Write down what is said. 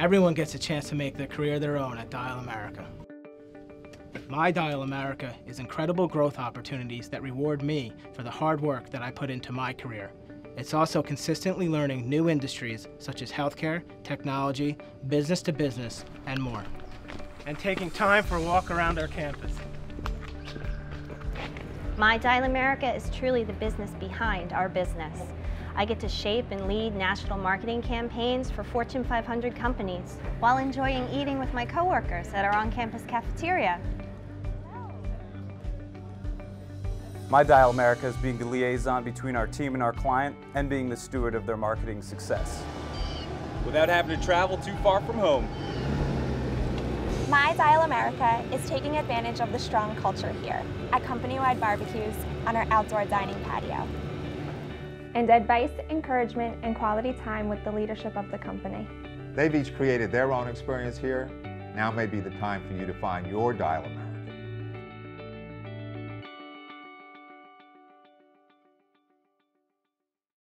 Everyone gets a chance to make their career their own at DialAmerica. My DialAmerica is incredible growth opportunities that reward me for the hard work that I put into my career. It's also consistently learning new industries such as healthcare, technology, business to business, and more. And taking time for a walk around our campus. My DialAmerica is truly the business behind our business. I get to shape and lead national marketing campaigns for Fortune 500 companies while enjoying eating with my coworkers at our on-campus cafeteria. My DialAmerica is being the liaison between our team and our client and being the steward of their marketing success. Without having to travel too far from home. My DialAmerica is taking advantage of the strong culture here at company-wide barbecues on our outdoor dining patio. And advice, encouragement, and quality time with the leadership of the company. They've each created their own experience here. Now may be the time for you to find your Dial.